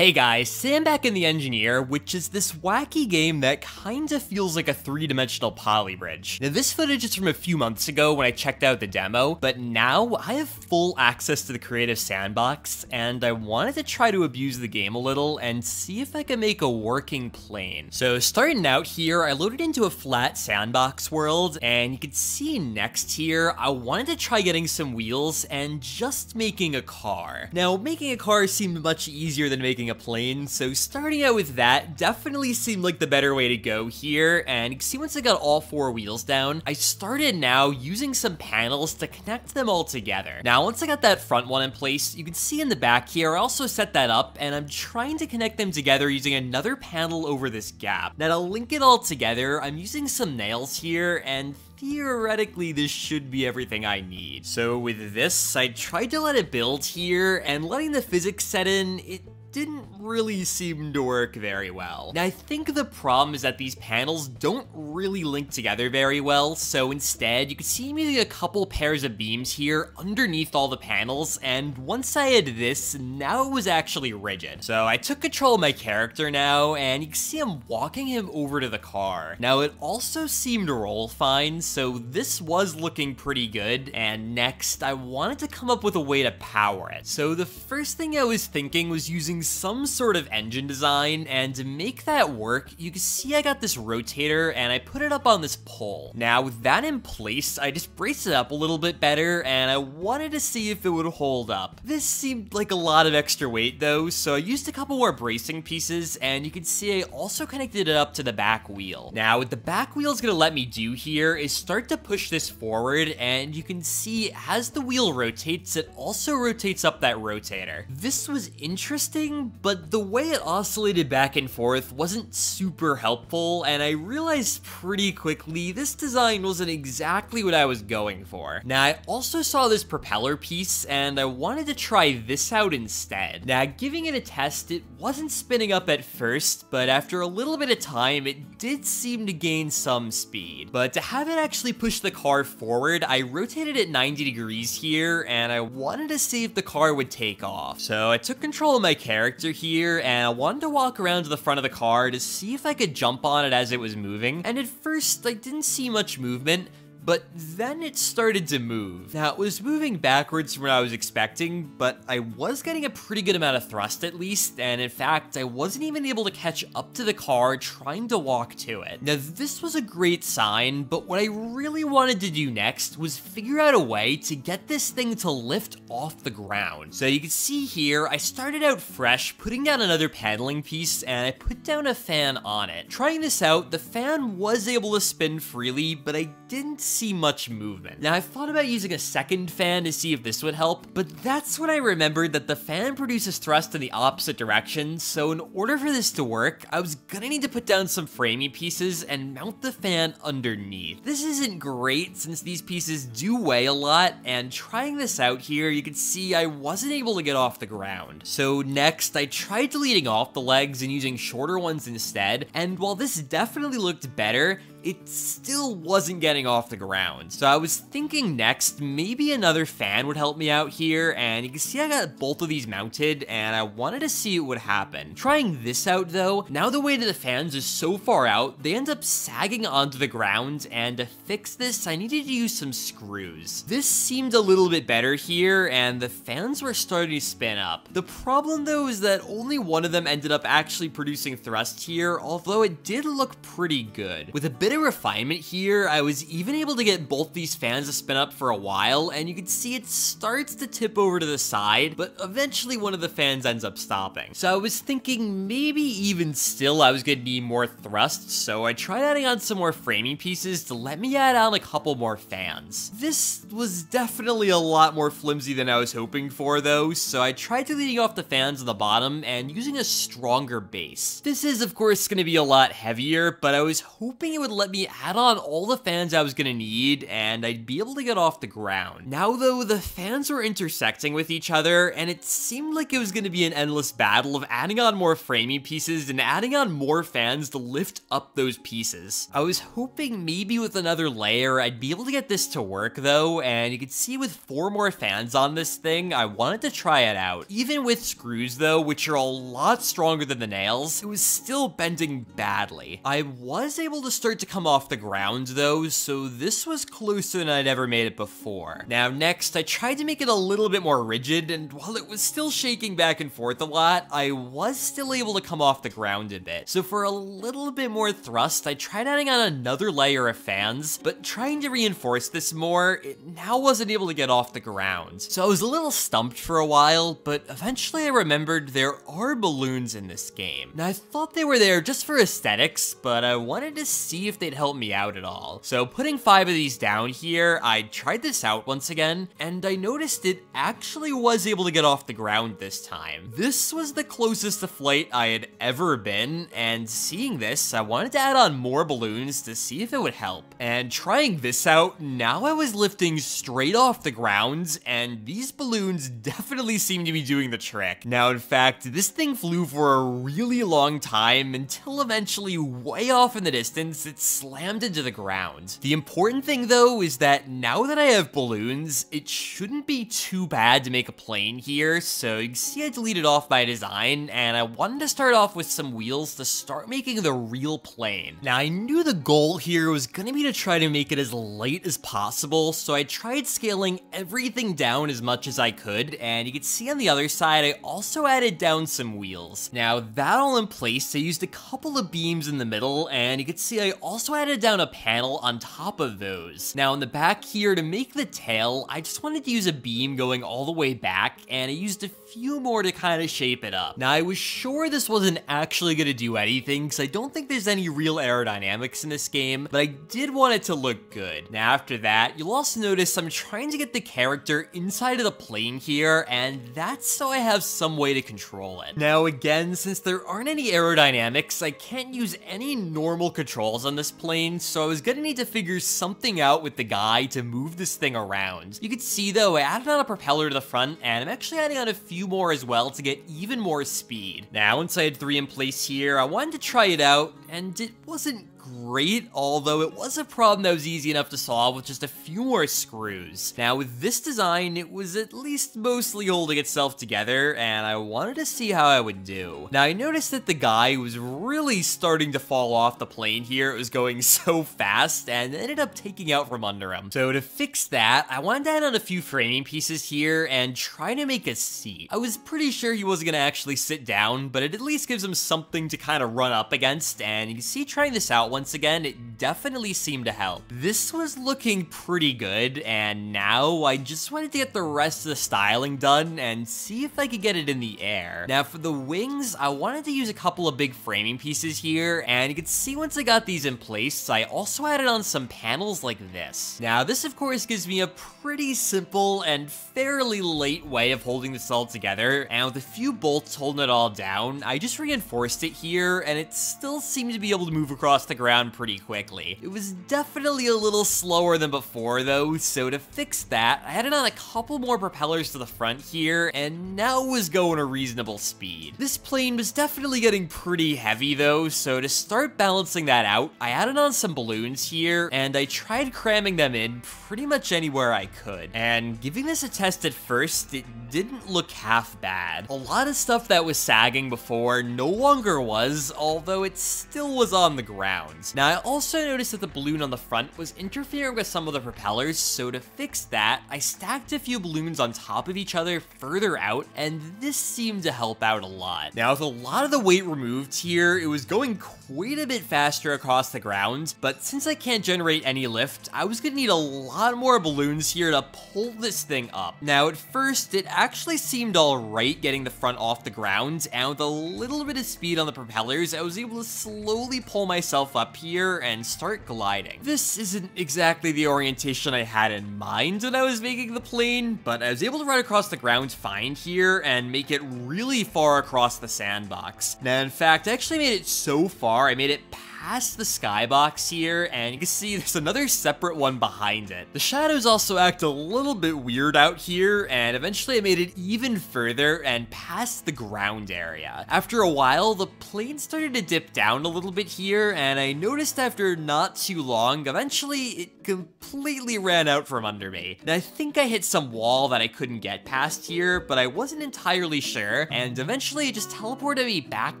Hey guys, Sam back in The Enjenir, which is this wacky game that kinda feels like a three-dimensional poly bridge. Now this footage is from a few months ago when I checked out the demo, but now I have full access to the creative sandbox, and I wanted to try to abuse the game a little and see if I could make a working plane. So starting out here, I loaded into a flat sandbox world, and you can see next here, I wanted to try getting some wheels and just making a car. Now, making a car seemed much easier than making a plane, so starting out with that definitely seemed like the better way to go here, and you can see once I got all four wheels down, I started now using some panels to connect them all together. Now, once I got that front one in place, you can see in the back here, I also set that up, and I'm trying to connect them together using another panel over this gap. Now, to link it all together, I'm using some nails here, and theoretically this should be everything I need. So with this, I tried to let it build here, and letting the physics set in, it didn't really seem to work very well. Now, I think the problem is that these panels don't really link together very well, so instead, you can see maybe a couple pairs of beams here underneath all the panels, and once I had this, now it was actually rigid. So I took control of my character now, and you can see I'm walking him over to the car. Now, it also seemed to roll fine, so this was looking pretty good, and next, I wanted to come up with a way to power it. So the first thing I was thinking was using some sort of engine design, and to make that work, you can see I got this rotator, and I put it up on this pole. Now, with that in place, I just braced it up a little bit better, and I wanted to see if it would hold up. This seemed like a lot of extra weight, though, so I used a couple more bracing pieces, and you can see I also connected it up to the back wheel. Now, what the back wheel is going to let me do here is start to push this forward, and you can see as the wheel rotates, it also rotates up that rotator. This was interesting but the way it oscillated back and forth wasn't super helpful, and I realized pretty quickly this design wasn't exactly what I was going for. Now, I also saw this propeller piece, and I wanted to try this out instead. Now, giving it a test, it wasn't spinning up at first, but after a little bit of time, it did seem to gain some speed. But to have it actually push the car forward, I rotated it 90 degrees here, and I wanted to see if the car would take off. So I took control of my camera character here, and I wanted to walk around to the front of the car to see if I could jump on it as it was moving, and at first I didn't see much movement, but then it started to move. Now, it was moving backwards from what I was expecting, but I was getting a pretty good amount of thrust at least, and in fact, I wasn't even able to catch up to the car trying to walk to it. Now, this was a great sign, but what I really wanted to do next was figure out a way to get this thing to lift off the ground. So you can see here, I started out fresh, putting down another paneling piece, and I put down a fan on it. Trying this out, the fan was able to spin freely, but I didn't see much movement. Now, I thought about using a second fan to see if this would help, but that's when I remembered that the fan produces thrust in the opposite direction, so in order for this to work, I was gonna need to put down some framing pieces and mount the fan underneath. This isn't great since these pieces do weigh a lot, and trying this out here, you can see I wasn't able to get off the ground. So next, I tried deleting off the legs and using shorter ones instead, and while this definitely looked better, it still wasn't getting off the ground. So I was thinking next, maybe another fan would help me out here, and you can see I got both of these mounted, and I wanted to see what would happen. Trying this out though, now the weight of the fans is so far out, they end up sagging onto the ground, and to fix this, I needed to use some screws. This seemed a little bit better here, and the fans were starting to spin up. The problem though is that only one of them ended up actually producing thrust here, although it did look pretty good. With a bit bit of refinement here. I was even able to get both these fans to spin up for a while, and you can see it starts to tip over to the side, but eventually one of the fans ends up stopping. So I was thinking maybe even still I was gonna need more thrust, so I tried adding on some more framing pieces to let me add on a couple more fans. This was definitely a lot more flimsy than I was hoping for though, so I tried deleting off the fans on the bottom and using a stronger base. This is of course gonna be a lot heavier, but I was hoping it would let me add on all the fans I was gonna need, and I'd be able to get off the ground. Now though, the fans were intersecting with each other, and it seemed like it was gonna be an endless battle of adding on more framing pieces and adding on more fans to lift up those pieces. I was hoping maybe with another layer, I'd be able to get this to work though, and you can see with four more fans on this thing, I wanted to try it out. Even with screws though, which are a lot stronger than the nails, it was still bending badly. I was able to start to come off the ground though, so this was closer than I'd ever made it before. Now next, I tried to make it a little bit more rigid, and while it was still shaking back and forth a lot, I was still able to come off the ground a bit. So for a little bit more thrust, I tried adding on another layer of fans, but trying to reinforce this more, it now wasn't able to get off the ground. So I was a little stumped for a while, but eventually I remembered there are balloons in this game. Now I thought they were there just for aesthetics, but I wanted to see if they'd help me out at all. So putting five of these down here, I tried this out once again, and I noticed it actually was able to get off the ground this time. This was the closest to flight I had ever been, and seeing this, I wanted to add on more balloons to see if it would help. And trying this out, now I was lifting straight off the ground, and these balloons definitely seem to be doing the trick. Now, in fact, this thing flew for a really long time until eventually, way off in the distance, it slammed into the ground. The important thing, though, is that now that I have balloons, it shouldn't be too bad to make a plane here, so you can see I deleted off my design, and I wanted to start off with some wheels to start making the real plane. Now, I knew the goal here was gonna be to try to make it as light as possible, so I tried scaling everything down as much as I could, and you can see on the other side, I also added down some wheels. Now, that all in place, I used a couple of beams in the middle, and you can see I also added down a panel on top of those. Now, in the back here, to make the tail, I just wanted to use a beam going all the way back, and I used a few more to kind of shape it up. Now, I was sure this wasn't actually going to do anything, because I don't think there's any real aerodynamics in this game, but I did want it to look good. Now, after that, you'll also notice I'm trying to get the character inside of the plane here, and that's so I have some way to control it. Now, again, since there aren't any aerodynamics, I can't use any normal controls on this plane, so I was gonna need to figure something out with the guy to move this thing around. You can see, though, I added on a propeller to the front, and I'm actually adding on a few more as well to get even more speed. Now, once I had three in place here, I wanted to try it out, and it wasn't great, although it was a problem that was easy enough to solve with just a few more screws. Now with this design, it was at least mostly holding itself together, and I wanted to see how I would do. Now I noticed that the guy was really starting to fall off the plane here, it was going so fast, and ended up taking out from under him. So to fix that, I wanted to add on a few framing pieces here and try to make a seat. I was pretty sure he wasn't gonna actually sit down, but it at least gives him something to kind of run up against, and you can see trying this out once again, it definitely seemed to help. This was looking pretty good, and now I just wanted to get the rest of the styling done and see if I could get it in the air. Now for the wings, I wanted to use a couple of big framing pieces here, and you can see once I got these in place, I also added on some panels like this. Now this of course gives me a pretty simple and fairly late way of holding this all together, and with a few bolts holding it all down, I just reinforced it here, and it still seemed to be able to move across the ground pretty quickly. It was definitely a little slower than before though, so to fix that, I added on a couple more propellers to the front here, and now was going a reasonable speed. This plane was definitely getting pretty heavy though, so to start balancing that out, I added on some balloons here, and I tried cramming them in pretty much anywhere I could. And giving this a test at first, it didn't look half bad. A lot of stuff that was sagging before no longer was, although it still was on the ground. Now, I also noticed that the balloon on the front was interfering with some of the propellers, so to fix that, I stacked a few balloons on top of each other further out, and this seemed to help out a lot. Now, with a lot of the weight removed here, it was going quite a bit faster across the ground, but since I can't generate any lift, I was gonna need a lot more balloons here to pull this thing up. Now, at first, it actually seemed alright getting the front off the ground, and with a little bit of speed on the propellers, I was able to slowly pull myself up here and start gliding. This isn't exactly the orientation I had in mind when I was making the plane, but I was able to run across the ground fine here and make it really far across the sandbox. Now, in fact, I actually made it so far, I made it past past the skybox here, and you can see there's another separate one behind it. The shadows also act a little bit weird out here, and eventually I made it even further and past the ground area. After a while, the plane started to dip down a little bit here, and I noticed after not too long, eventually it completely ran out from under me. And I think I hit some wall that I couldn't get past here, but I wasn't entirely sure, and eventually it just teleported me back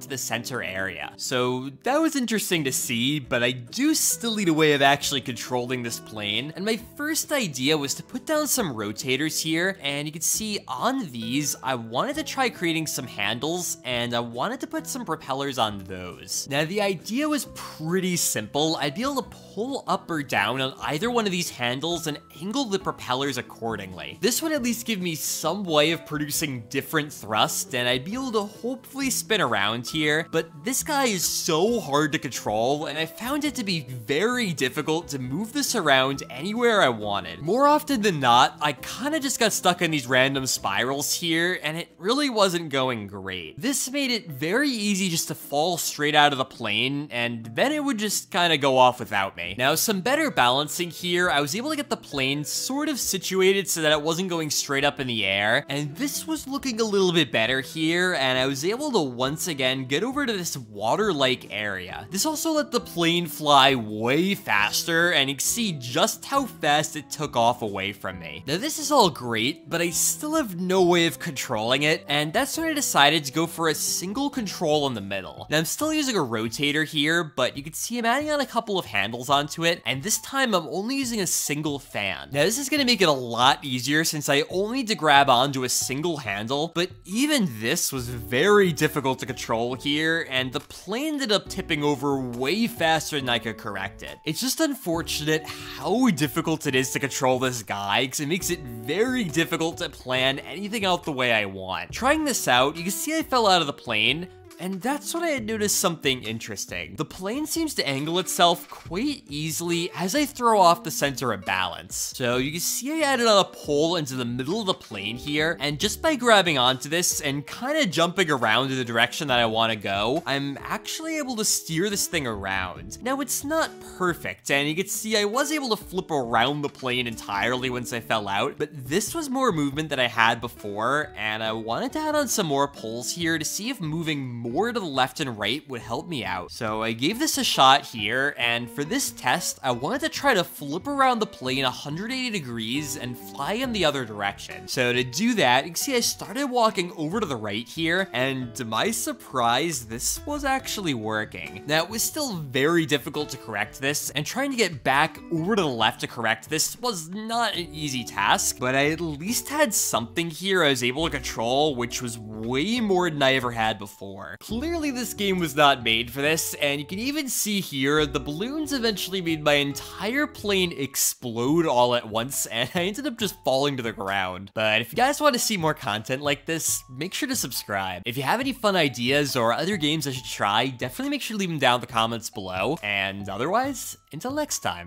to the center area. So that was interesting to see, but I do still need a way of actually controlling this plane, and my first idea was to put down some rotators here, and you can see on these, I wanted to try creating some handles, and I wanted to put some propellers on those. Now the idea was pretty simple, I'd be able to pull up or down on either one of these handles and angle the propellers accordingly. This would at least give me some way of producing different thrust, and I'd be able to hopefully spin around here, but this guy is so hard to control, and I found it to be very difficult to move this around anywhere I wanted. More often than not, I kinda just got stuck in these random spirals here, and it really wasn't going great. This made it very easy just to fall straight out of the plane, and then it would just kinda go off without me. Now, some better balancing here, I was able to get the plane sort of situated so that it wasn't going straight up in the air, and this was looking a little bit better here, and I was able to once again get over to this water-like area. This also let the plane fly way faster, and exceed just how fast it took off away from me. Now, this is all great, but I still have no way of controlling it, and that's when I decided to go for a single control in the middle. Now, I'm still using a rotator here, but you can see I'm adding on a couple of handles onto it, and this time I'm only using a single fan. Now, this is going to make it a lot easier since I only need to grab onto a single handle, but even this was very difficult to control here, and the plane ended up tipping over way faster than I could correct it. It's just unfortunate how difficult it is to control this guy, because it makes it very difficult to plan anything out the way I want. Trying this out, you can see I fell out of the plane, and that's when I had noticed something interesting. The plane seems to angle itself quite easily as I throw off the center of balance. So you can see I added on a pole into the middle of the plane here, and just by grabbing onto this and kind of jumping around in the direction that I want to go, I'm actually able to steer this thing around. Now it's not perfect, and you can see I was able to flip around the plane entirely once I fell out, but this was more movement than I had before, and I wanted to add on some more poles here to see if moving more more to the left and right would help me out. So I gave this a shot here, and for this test, I wanted to try to flip around the plane 180 degrees and fly in the other direction. So to do that, you can see I started walking over to the right here, and to my surprise, this was actually working. Now, it was still very difficult to correct this, and trying to get back over to the left to correct this was not an easy task, but I at least had something here I was able to control, which was way more than I ever had before. Clearly this game was not made for this, and you can even see here, the balloons eventually made my entire plane explode all at once, and I ended up just falling to the ground. But if you guys want to see more content like this, make sure to subscribe. If you have any fun ideas or other games I should try, definitely make sure to leave them down in the comments below, and otherwise, until next time.